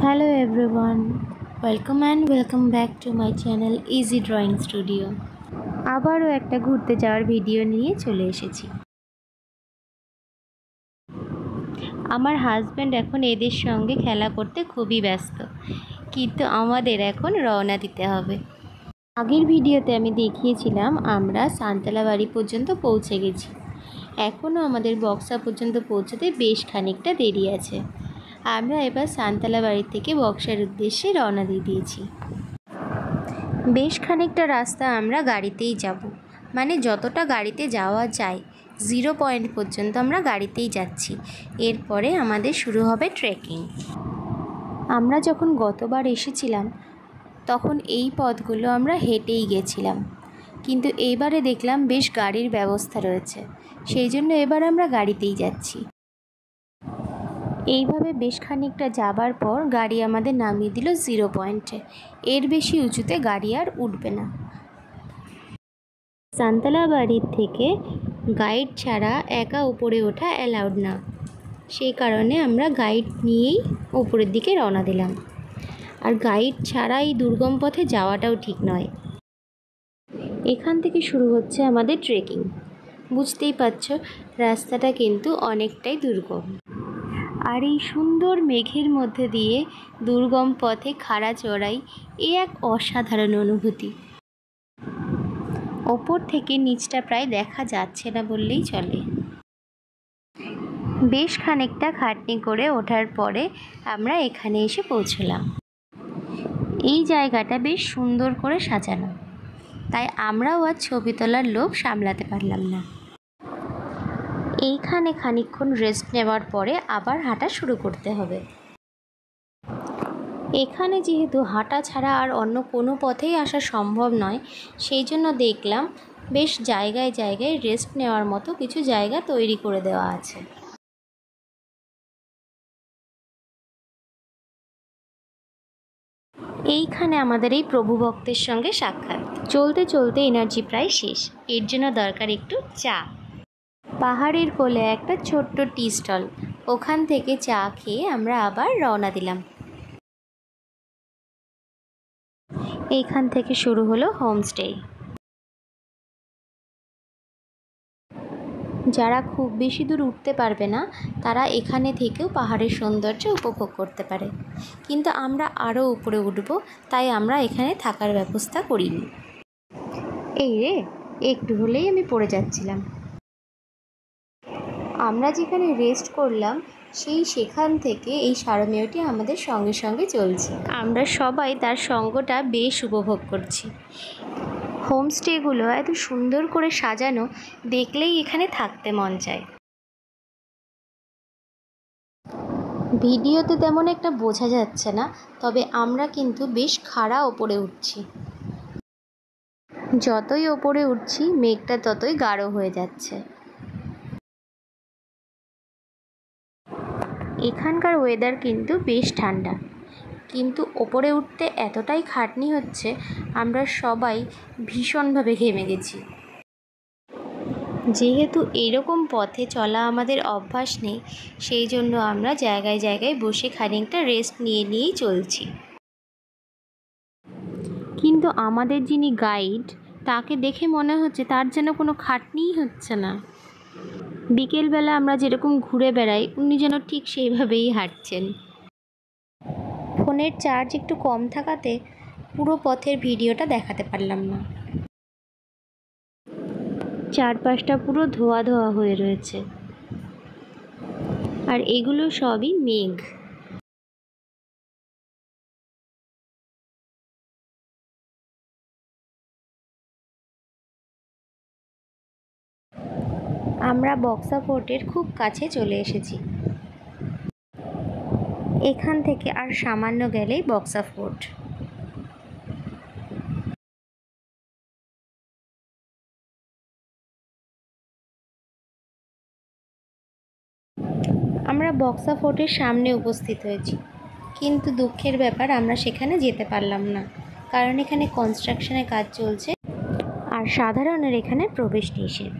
Hello everyone, welcome and welcome back to my channel Easy Drawing Studio. আবারও একটা ঘুরতে যাওয়ার ভিডিও নিয়ে চলে এসেছি। আমার হাজব্যান্ড এখন এদের সঙ্গে খেলা করতে খুবই ব্যস্ত। কিন্তু আমাদের এখন রওনা দিতে হবে। আগের ভিডিওতে আমি দেখিয়েছিলাম আমরা সান্তালা বাড়ি পর্যন্ত পৌঁছে গেছি। এখনও আমাদের বক্সা পর্যন্ত পৌঁছতে বেশ খানিকটা দেরি আছে। আমরা এবার সান্তালা বাড়ি থেকে বক্সার উদ্দেশ্যে রওনা দিয়ে দিয়েছি। বেশ খানিকটা রাস্তা আমরা গাড়িতেই যাব। মানে যতটা গাড়িতে যাওয়া যায় জিরো পয়েন্ট পর্যন্ত আমরা গাড়িতেই যাচ্ছি। এরপরে আমাদের শুরু হবে ট্রেকিং আমরা যখন গতবার এসেছিলাম, তখন এই পথগুলো আমরা হেঁটেই গেছিলাম। কিন্তু এইবারে দেখলাম বেশ গাড়ির ব্যবস্থা রয়েছে। সেই জন্য এবার আমরা গাড়িতেই যাচ্ছি। এইভাবে বেশ খানিকটা যাবার পর গাড়ি আমাদের নামিয়ে দিল জিরো পয়েন্টে। এর বেশি উঁচুতে গাড়ি আর উঠবে না। সান্তলা বাড়ির থেকে গাইড ছাড়া একা উপরে ওঠা অ্যালাউড না। সেই কারণে আমরা গাইড নিয়েই উপরের দিকে রওনা দিলাম। আর গাইড ছাড়া এই দুর্গম পথে যাওয়াটাও ঠিক নয়। এখান থেকে শুরু হচ্ছে আমাদের ট্রেকিং। বুঝতেই পারছ, রাস্তাটা কিন্তু অনেকটাই দুর্গম। আর এই সুন্দর মেঘের মধ্যে দিয়ে দুর্গম পথে খাড়া চড়াই এ এক অসাধারণ অনুভূতি। ওপর থেকে নিচটা প্রায় দেখা যাচ্ছে না বললেই চলে। বেশ খানিকটা খাটনি করে ওঠার পরে আমরা এখানে এসে পৌঁছলাম। এই জায়গাটা বেশ সুন্দর করে সাজানো। তাই আমরাও আর ছবি তোলার লোভ সামলাতে পারলাম না। এইখানে খানিকক্ষণ রেস্ট নেওয়ার পরে আবার হাঁটা শুরু করতে হবে। এখানে যেহেতু হাঁটা ছাড়া আর অন্য কোনো পথেই আসা সম্ভব নয়, সেই জন্য দেখলাম বেশ জায়গায় জায়গায় রেস্ট নেওয়ার মতো কিছু জায়গা তৈরি করে দেওয়া আছে। এইখানে আমাদের এই প্রভু ভক্তের সঙ্গে সাক্ষাৎ। চলতে চলতে এনার্জি প্রায় শেষ। এর জন্য দরকার একটু চা। পাহাড়ের কোলে একটা ছোট্ট টি স্টল। ওখান থেকে চা খেয়ে আমরা আবার রওনা দিলাম। এইখান থেকে শুরু হলো হোমস্টে। যারা খুব বেশি দূর উঠতে পারবে না, তারা এখানে থেকেও পাহাড়ের সৌন্দর্য উপভোগ করতে পারে। কিন্তু আমরা আরও উপরে উঠব, তাই আমরা এখানে থাকার ব্যবস্থা করিনি। এই রে, একটু হলেই আমি পড়ে যাচ্ছিলাম। আমরা যেখানে রেস্ট করলাম সেই সেখান থেকে এই সারমেয়টি আমাদের সঙ্গে সঙ্গে চলছে। আমরা সবাই তার সঙ্গটা বেশ উপভোগ করছি। হোমস্টেগুলো এত সুন্দর করে সাজানো দেখলেই এখানে থাকতে মন চায়। ভিডিওতে তেমন একটা বোঝা যাচ্ছে না তবে আমরা কিন্তু বেশ খাড়া ওপরে উঠছি। যতই ওপরে উঠছি মেঘটা ততই গাঢ় হয়ে যাচ্ছে। এখানকার ওয়েদার কিন্তু বেশ ঠান্ডা। কিন্তু ওপরে উঠতে এতটাই খাটনি হচ্ছে, আমরা সবাই ভীষণভাবে ঘেমে গেছি। যেহেতু এরকম পথে চলা আমাদের অভ্যাস নেই, সেই জন্য আমরা জায়গায় জায়গায় বসে খানিকটা রেস্ট নিয়ে নিয়েই চলছি। কিন্তু আমাদের যিনি গাইড তাকে দেখে মনে হচ্ছে তার যেন কোনো খাটনিই হচ্ছে না। বিকেলবেলা আমরা যেরকম ঘুরে বেড়াই, উনি যেন ঠিক সেইভাবেই হাঁটছেন। ফোনের চার্জ একটু কম থাকাতে পুরো পথের ভিডিওটা দেখাতে পারলাম না। চারপাশটা পুরো ধোয়া ধোয়া হয়ে রয়েছে। আর এগুলো সবই মেঘ। আমরা বক্সা ফোর্টের খুব কাছে চলে এসেছি। এখান থেকে আর সামান্য গেলেই বক্সা ফোর্ট আমরা বক্সা ফোর্টের সামনে উপস্থিত হয়েছি। কিন্তু দুঃখের ব্যাপার, আমরা সেখানে যেতে পারলাম না। কারণ এখানে কনস্ট্রাকশনের কাজ চলছে। আর সাধারণের এখানে প্রবেশ নিষেধ।